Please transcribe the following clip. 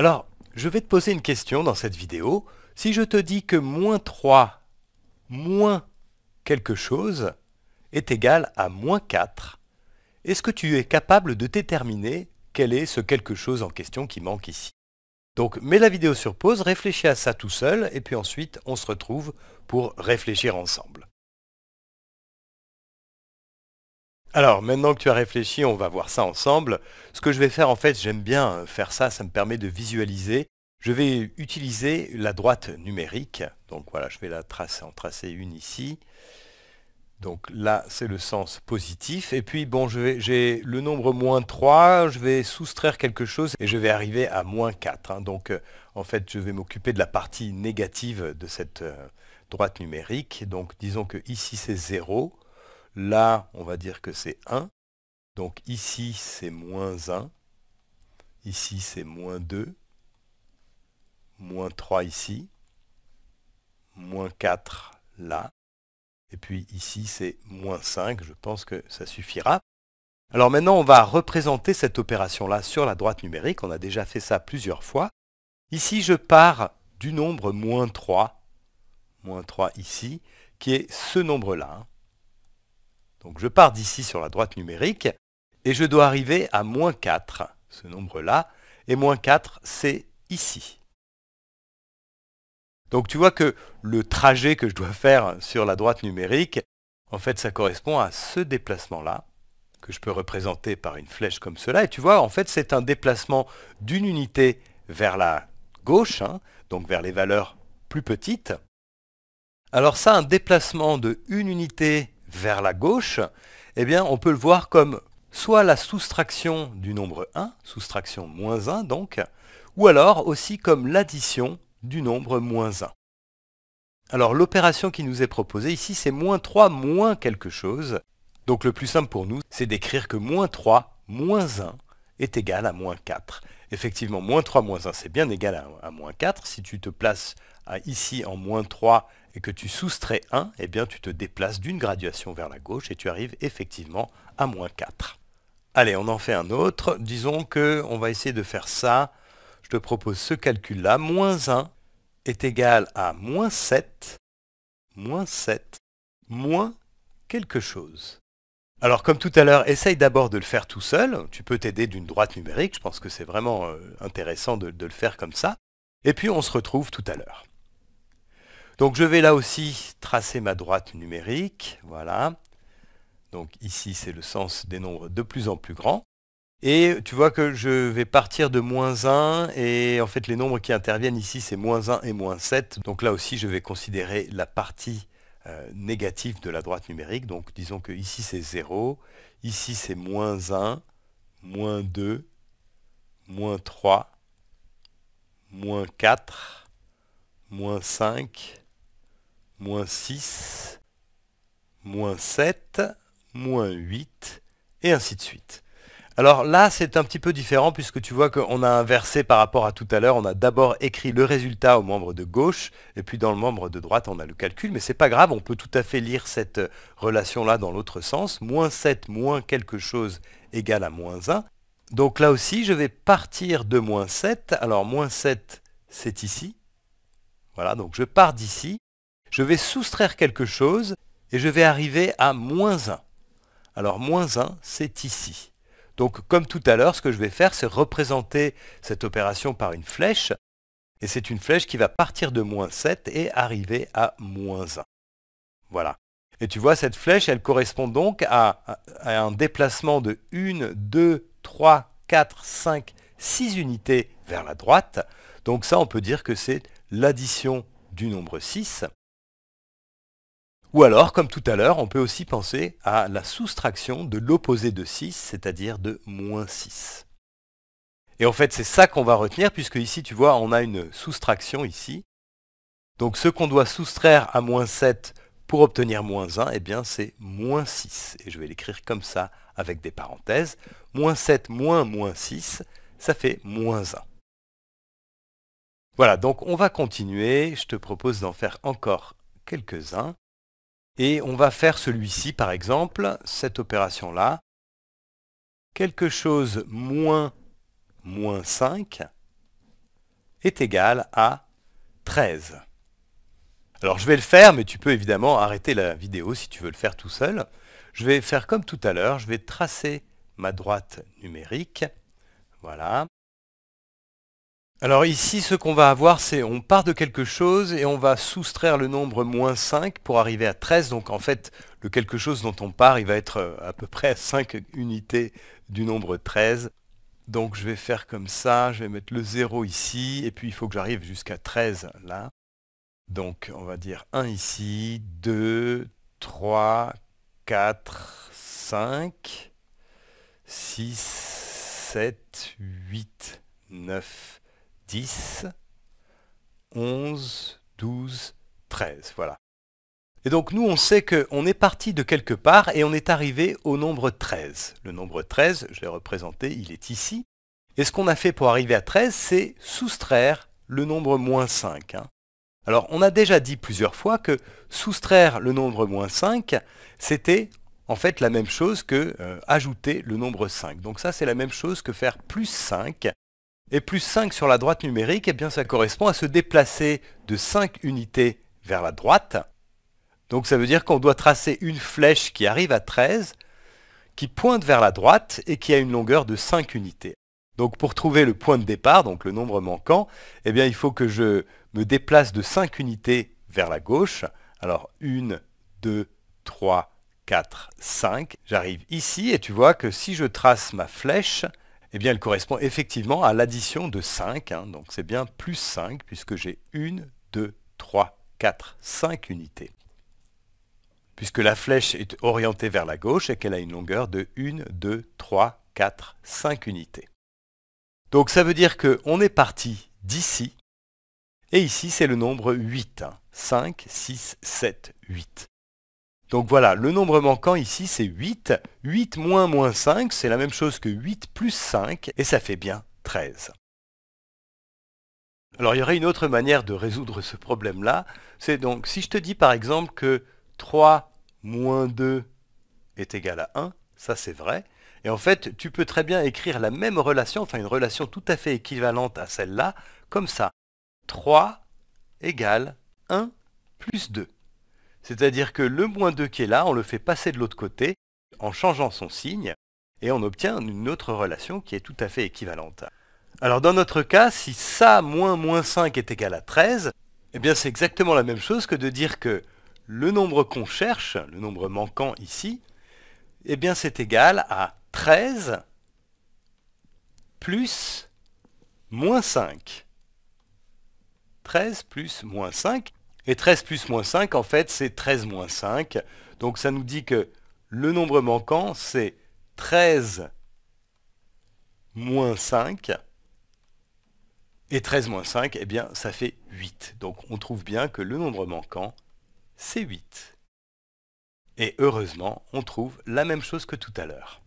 Alors, je vais te poser une question dans cette vidéo. Si je te dis que moins 3 moins quelque chose est égal à moins 4, est-ce que tu es capable de déterminer quel est ce quelque chose en question qui manque ici? Donc mets la vidéo sur pause, réfléchis à ça tout seul, et puis ensuite on se retrouve pour réfléchir ensemble. Alors maintenant que tu as réfléchi, on va voir ça ensemble. Ce que je vais faire en fait, j'aime bien faire ça, ça me permet de visualiser. Je vais utiliser la droite numérique. Donc voilà, je vais la tracer, en tracer une ici. Donc là, c'est le sens positif. Et puis, bon, j'ai le nombre moins 3, je vais soustraire quelque chose et je vais arriver à moins 4. Hein. Donc, euh, en fait, je vais m'occuper de la partie négative de cette euh, droite numérique. Donc, disons que ici, c'est 0. Là, on va dire que c'est 1. Donc ici, c'est moins 1. Ici, c'est moins 2. Moins 3 ici. Moins 4 là. Et puis ici, c'est moins 5. Je pense que ça suffira. Alors maintenant, on va représenter cette opération-là sur la droite numérique. On a déjà fait ça plusieurs fois. Ici, je pars du nombre moins 3. Moins 3 ici, qui est ce nombre-là. Donc je pars d'ici sur la droite numérique et je dois arriver à moins 4, ce nombre-là, et moins 4 c'est ici. Donc tu vois que le trajet que je dois faire sur la droite numérique, en fait ça correspond à ce déplacement-là, que je peux représenter par une flèche comme cela. Et tu vois, en fait c'est un déplacement d'une unité vers la gauche, hein, donc vers les valeurs plus petites. Alors ça, un déplacement de une unité vers la gauche, eh bien, on peut le voir comme soit la soustraction du nombre 1, soustraction moins 1 donc, ou alors aussi comme l'addition du nombre moins 1. Alors l'opération qui nous est proposée ici, c'est moins 3 moins quelque chose. Donc le plus simple pour nous, c'est d'écrire que moins 3 moins 1 est égal à moins 4. Effectivement, moins 3 moins 1, c'est bien égal à, à moins 4. Si tu te places ici en moins 3 et que tu soustrais 1, eh bien tu te déplaces d'une graduation vers la gauche et tu arrives effectivement à moins 4. Allez, on en fait un autre. Disons que on va essayer de faire ça. Je te propose ce calcul-là. Moins 1 est égal à moins 7, moins 7, moins quelque chose. Alors comme tout à l'heure, essaye d'abord de le faire tout seul. Tu peux t'aider d'une droite numérique. Je pense que c'est vraiment euh, intéressant de le faire comme ça. Et puis on se retrouve tout à l'heure. Donc je vais là aussi tracer ma droite numérique, voilà. Donc ici c'est le sens des nombres de plus en plus grands. Et tu vois que je vais partir de moins 1 et en fait les nombres qui interviennent ici c'est moins 1 et moins 7. Donc là aussi je vais considérer la partie euh, négative de la droite numérique. Donc disons que ici c'est 0, ici c'est moins 1, moins 2, moins 3, moins 4, moins 5, moins 6, moins 7, moins 8, et ainsi de suite. Alors là, c'est un petit peu différent puisque tu vois qu'on a inversé par rapport à tout à l'heure. On a d'abord écrit le résultat au membre de gauche et puis dans le membre de droite, on a le calcul. Mais c'est pas grave, on peut tout à fait lire cette relation-là dans l'autre sens. Moins 7 moins quelque chose égale à moins 1. Donc là aussi, je vais partir de moins 7. Alors moins 7, c'est ici. Voilà, donc je pars d'ici je vais soustraire quelque chose et je vais arriver à moins 1. Alors moins 1, c'est ici. Donc comme tout à l'heure, ce que je vais faire, c'est représenter cette opération par une flèche. Et c'est une flèche qui va partir de moins 7 et arriver à moins 1. Voilà. Et tu vois, cette flèche, elle correspond donc à, un déplacement de 1, 2, 3, 4, 5, 6 unités vers la droite. Donc ça, on peut dire que c'est l'addition du nombre 6. Ou alors, comme tout à l'heure, on peut aussi penser à la soustraction de l'opposé de 6, c'est-à-dire de moins 6. Et en fait, c'est ça qu'on va retenir, puisque ici, tu vois, on a une soustraction ici. Donc ce qu'on doit soustraire à moins 7 pour obtenir moins 1, eh bien c'est moins 6. Et je vais l'écrire comme ça, avec des parenthèses. Moins 7 moins moins 6, ça fait moins 1. Voilà, donc on va continuer. Je te propose d'en faire encore quelques-uns. Et on va faire celui-ci, par exemple, cette opération-là. Quelque chose moins moins 5. est égal à 13. Alors je vais le faire, mais tu peux évidemment arrêter la vidéo si tu veux le faire tout seul. Je vais faire comme tout à l'heure, je vais tracer ma droite numérique. Voilà. Alors ici, ce qu'on va avoir, c'est on part de quelque chose et on va soustraire le nombre moins 5 pour arriver à 13. Donc en fait, le quelque chose dont on part, il va être euh, à peu près à 5 unités du nombre 13. Donc je vais faire comme ça, je vais mettre le 0 ici, et puis il faut que j'arrive jusqu'à 13 là. Donc on va dire 1 ici, 2, 3, 4, 5, 6, 7, 8, 9, 10, 11, 12, 13. Voilà. Et donc nous, on sait qu'on est parti de quelque part et on est arrivé au nombre 13. Le nombre 13, je l'ai représenté, il est ici. Et ce qu'on a fait pour arriver à 13, c'est soustraire le nombre moins 5. Hein. Alors on a déjà dit plusieurs fois que soustraire le nombre moins 5, c'était en fait la même chose que euh, ajouter le nombre 5. Donc ça c'est la même chose que faire plus 5 et plus 5 sur la droite numérique, eh bien ça correspond à se déplacer de 5 unités vers la droite. Donc ça veut dire qu'on doit tracer une flèche qui arrive à 13, qui pointe vers la droite et qui a une longueur de 5 unités. Donc pour trouver le point de départ, donc le nombre manquant, eh bien il faut que je me déplace de 5 unités vers la gauche. Alors 1, 2, 3, 4, 5. J'arrive ici et tu vois que si je trace ma flèche, eh bien, elle correspond effectivement à l'addition de 5. Hein. donc c'est bien plus 5 puisque j'ai 1, 2, 3, 4, 5 unités. Puisque la flèche est orientée vers la gauche et qu'elle a une longueur de 1, 2, 3, 4, 5 unités. Donc ça veut dire qu'on est parti d'ici. Et ici, c'est le nombre 8. 5, 6, 7, 8. Donc voilà, le nombre manquant ici c'est 8. 8 moins moins 5, c'est la même chose que 8 plus 5, et ça fait bien 13. Alors il y aurait une autre manière de résoudre ce problème-là. C'est donc, si je te dis par exemple que 3 moins 2 est égal à 1, ça c'est vrai. Et en fait, tu peux très bien écrire la même relation, enfin une relation tout à fait équivalente à celle-là, comme ça. 3 égale 1 plus 2. C'est-à-dire que le moins 2 qui est là, on le fait passer de l'autre côté en changeant son signe et on obtient une autre relation qui est tout à fait équivalente. Alors dans notre cas, si ça moins moins 5 est égal à 13, eh bien c'est exactement la même chose que de dire que le nombre qu'on cherche, le nombre manquant ici, eh bien c'est égal à 13 plus moins 5. 13 plus moins 5, et 13 plus moins 5, en fait, c'est 13 moins 5. Donc ça nous dit que le nombre manquant, c'est 13 moins 5. Et 13 moins 5, eh bien, ça fait 8. Donc on trouve bien que le nombre manquant, c'est 8. Et heureusement, on trouve la même chose que tout à l'heure.